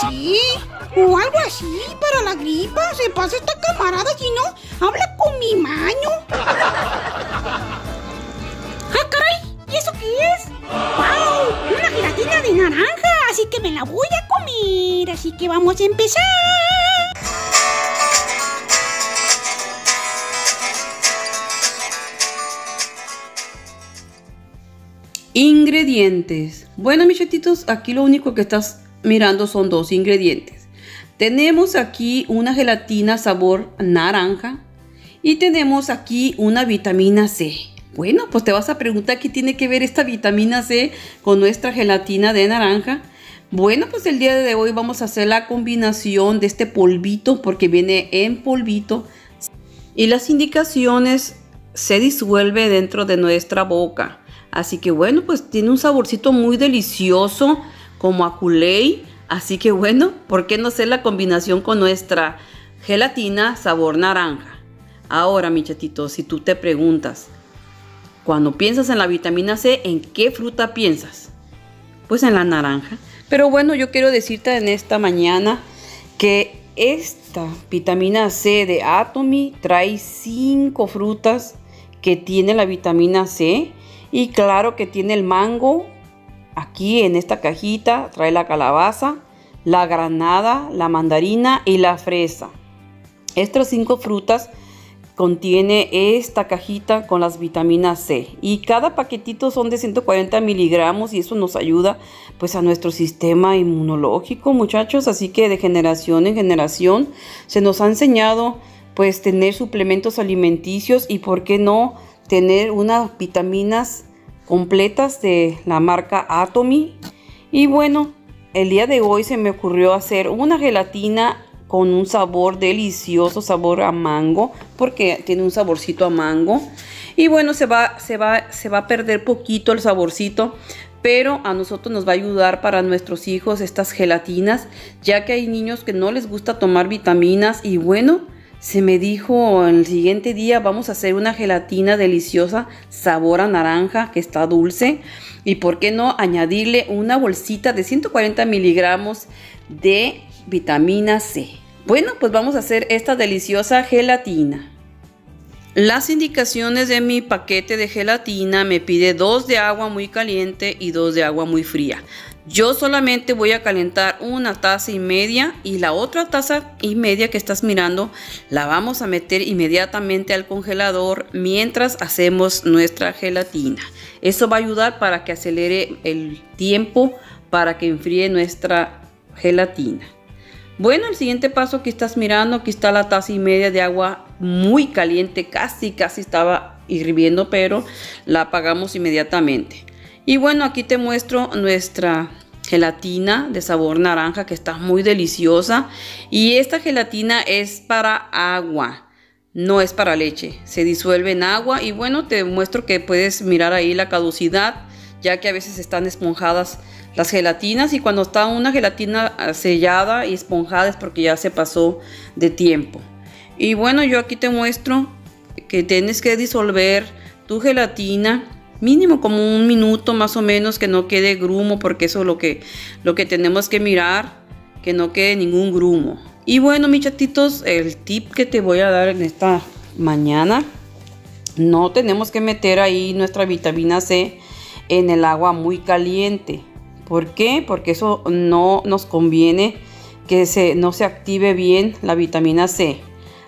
C o algo así para la gripa. Se pasa esta camarada si no habla con mi maño. ¡Ah, caray! ¿Y eso qué es? ¡Wow! Una gelatina de naranja. Así que me la voy a comer. Así que vamos a empezar. Ingredientes. Bueno, mis chetitos, aquí lo único que estás mirando son dos ingredientes. Tenemos aquí una gelatina sabor naranja y tenemos aquí una vitamina C. Bueno, pues te vas a preguntar qué tiene que ver esta vitamina C con nuestra gelatina de naranja. Bueno, pues el día de hoy vamos a hacer la combinación de este polvito porque viene en polvito y las indicaciones se disuelve dentro de nuestra boca. Así que bueno, pues tiene un saborcito muy delicioso como a Así que bueno, ¿por qué no hacer la combinación con nuestra gelatina sabor naranja? Ahora, mi chatito, si tú te preguntas, cuando piensas en la vitamina C, ¿en qué fruta piensas? Pues en la naranja. Pero bueno, yo quiero decirte en esta mañana que esta vitamina C de Atomy trae cinco frutas que tiene la vitamina C y claro que tiene el mango. Aquí en esta cajita trae la calabaza, la granada, la mandarina y la fresa. Estas cinco frutas contiene esta cajita con las vitaminas C y cada paquetito son de 140 miligramos y eso nos ayuda pues a nuestro sistema inmunológico muchachos así que de generación en generación se nos ha enseñado pues tener suplementos alimenticios y por qué no tener unas vitaminas completas de la marca Atomy. Y bueno, el día de hoy se me ocurrió hacer una gelatina con un sabor delicioso, sabor a mango, porque tiene un saborcito a mango. Y bueno, se va, se va, se va a perder poquito el saborcito, pero a nosotros nos va a ayudar para nuestros hijos estas gelatinas, ya que hay niños que no les gusta tomar vitaminas y bueno, se me dijo el siguiente día vamos a hacer una gelatina deliciosa sabor a naranja que está dulce y por qué no añadirle una bolsita de 140 miligramos de vitamina C. Bueno, pues vamos a hacer esta deliciosa gelatina. Las indicaciones de mi paquete de gelatina me pide dos de agua muy caliente y dos de agua muy fría. Yo solamente voy a calentar una taza y media y la otra taza y media que estás mirando la vamos a meter inmediatamente al congelador mientras hacemos nuestra gelatina. Eso va a ayudar para que acelere el tiempo para que enfríe nuestra gelatina. Bueno, el siguiente paso que estás mirando, aquí está la taza y media de agua muy caliente, casi casi estaba hirviendo, pero la apagamos inmediatamente. Y bueno, aquí te muestro nuestra gelatina de sabor naranja que está muy deliciosa. Y esta gelatina es para agua, no es para leche. Se disuelve en agua y bueno, te muestro que puedes mirar ahí la caducidad, ya que a veces están esponjadas las gelatinas y cuando está una gelatina sellada y esponjada es porque ya se pasó de tiempo. Y bueno, yo aquí te muestro que tienes que disolver tu gelatina mínimo como un minuto más o menos que no quede grumo porque eso es lo que, lo que tenemos que mirar, que no quede ningún grumo. Y bueno, mis chatitos, el tip que te voy a dar en esta mañana, no tenemos que meter ahí nuestra vitamina C en el agua muy caliente. ¿Por qué? Porque eso no nos conviene que se, no se active bien la vitamina C.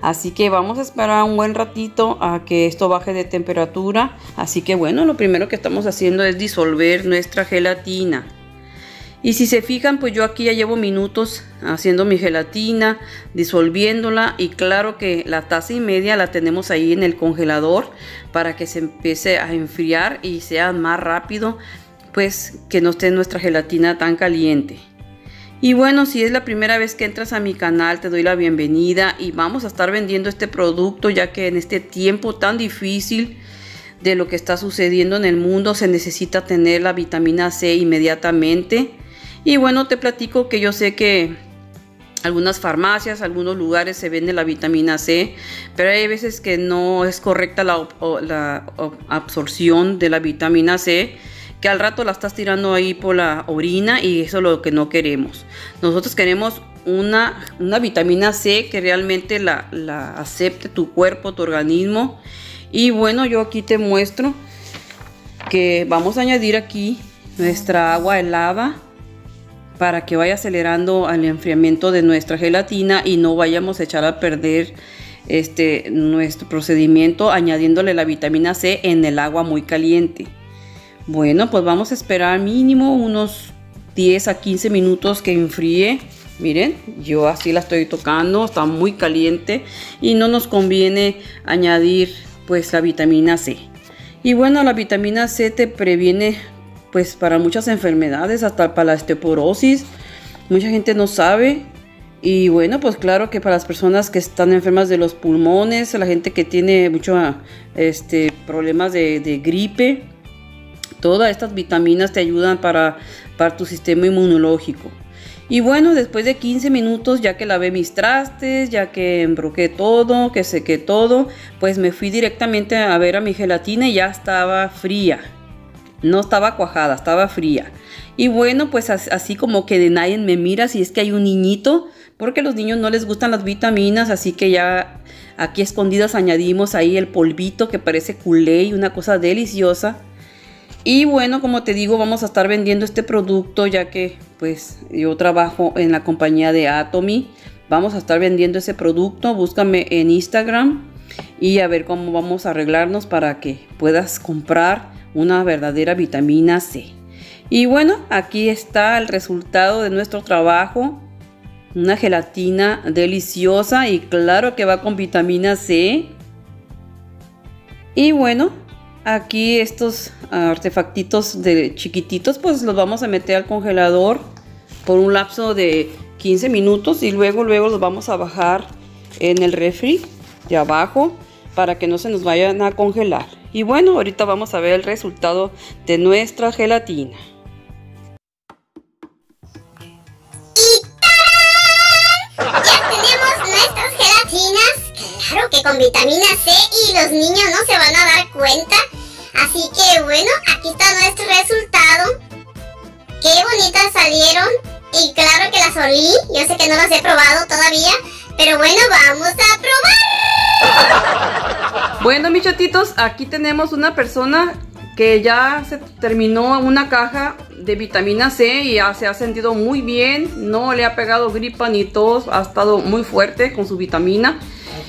Así que vamos a esperar un buen ratito a que esto baje de temperatura. Así que bueno, lo primero que estamos haciendo es disolver nuestra gelatina. Y si se fijan, pues yo aquí ya llevo minutos haciendo mi gelatina, disolviéndola y claro que la taza y media la tenemos ahí en el congelador para que se empiece a enfriar y sea más rápido, pues que no esté nuestra gelatina tan caliente. Y bueno, si es la primera vez que entras a mi canal, te doy la bienvenida y vamos a estar vendiendo este producto ya que en este tiempo tan difícil de lo que está sucediendo en el mundo se necesita tener la vitamina C inmediatamente. Y bueno, te platico que yo sé que algunas farmacias, algunos lugares se vende la vitamina C, pero hay veces que no es correcta la, la absorción de la vitamina C que al rato la estás tirando ahí por la orina y eso es lo que no queremos. Nosotros queremos una, una vitamina C que realmente la, la acepte tu cuerpo, tu organismo. Y bueno, yo aquí te muestro que vamos a añadir aquí nuestra agua helada para que vaya acelerando el enfriamiento de nuestra gelatina y no vayamos a echar a perder este, nuestro procedimiento añadiéndole la vitamina C en el agua muy caliente. Bueno, pues vamos a esperar mínimo unos 10 a 15 minutos que enfríe. Miren, yo así la estoy tocando, está muy caliente y no nos conviene añadir pues la vitamina C. Y bueno, la vitamina C te previene pues para muchas enfermedades, hasta para la osteoporosis. Mucha gente no sabe. Y bueno, pues claro que para las personas que están enfermas de los pulmones, la gente que tiene muchos este, problemas de, gripe, todas estas vitaminas te ayudan para, para tu sistema inmunológico. Y bueno, después de 15 minutos, ya que lavé mis trastes, ya que embroqué todo, que sequé todo, pues me fui directamente a ver a mi gelatina y ya estaba fría. No estaba cuajada, estaba fría. Y bueno, pues así como que de nadie me mira si es que hay un niñito, porque los niños no les gustan las vitaminas, así que ya aquí escondidas añadimos ahí el polvito que parece culé y una cosa deliciosa. Y bueno, como te digo, vamos a estar vendiendo este producto ya que pues yo trabajo en la compañía de Atomy. Vamos a estar vendiendo ese producto, búscame en Instagram y a ver cómo vamos a arreglarnos para que puedas comprar una verdadera vitamina C. Y bueno, aquí está el resultado de nuestro trabajo. Una gelatina deliciosa y claro que va con vitamina C. Y bueno, aquí estos artefactitos de chiquititos pues los vamos a meter al congelador por un lapso de 15 minutos y luego luego los vamos a bajar en el refri de abajo para que no se nos vayan a congelar. Y bueno, ahorita vamos a ver el resultado de nuestra gelatina. Ya tenemos nuestras gelatinas, claro que con vitamina C y los niños no se van a dar cuenta. Así que bueno, aquí está nuestro resultado. Qué bonitas salieron. Y claro que las olí, yo sé que no las he probado todavía, pero bueno, vamos a probar. Bueno, mis chatitos, aquí tenemos una persona que ya se terminó una caja de vitamina C y ya se ha sentido muy bien. No le ha pegado gripa ni tos, ha estado muy fuerte con su vitamina.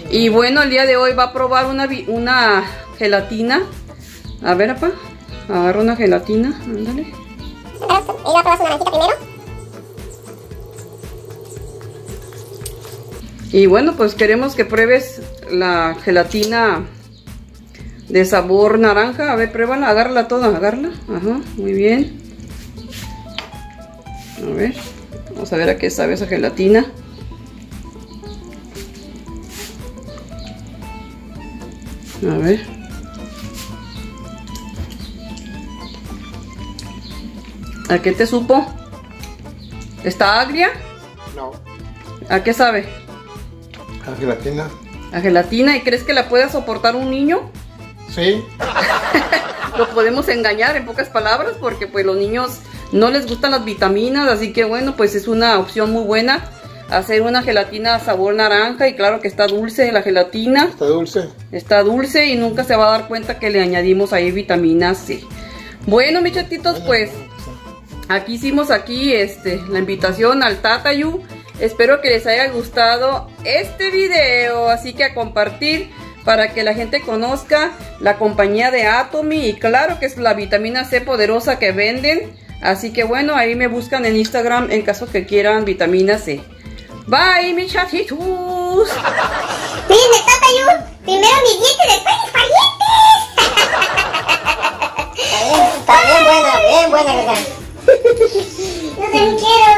Y bueno, el día de hoy va a probar una, una gelatina. A ver, apa, agarra una gelatina, ándale. a probar su primero. Y bueno, pues queremos que pruebes la gelatina de sabor naranja. A ver, pruébala, agárrala toda, agárrala. Ajá, muy bien. A ver, vamos a ver a qué sabe esa gelatina. A ver. ¿A qué te supo? ¿Está agria? No. ¿A qué sabe? A gelatina. ¿A gelatina? ¿Y crees que la pueda soportar un niño? Sí. Lo podemos engañar en pocas palabras porque pues los niños no les gustan las vitaminas, así que bueno, pues es una opción muy buena hacer una gelatina sabor naranja y claro que está dulce la gelatina. Está dulce. Está dulce y nunca se va a dar cuenta que le añadimos ahí vitamina C. Bueno, mis chatitos, pues aquí hicimos aquí este la invitación al Tatayu Espero que les haya gustado este video, así que a compartir para que la gente conozca la compañía de Atomy y claro que es la vitamina C poderosa que venden. Así que bueno, ahí me buscan en Instagram en caso que quieran vitamina C. Bye, mis chatitos. Miren, Tatayu, primero mis dientes, después mis parientes. Está bien, buena, bien buena, ¿verdad? No te quiero.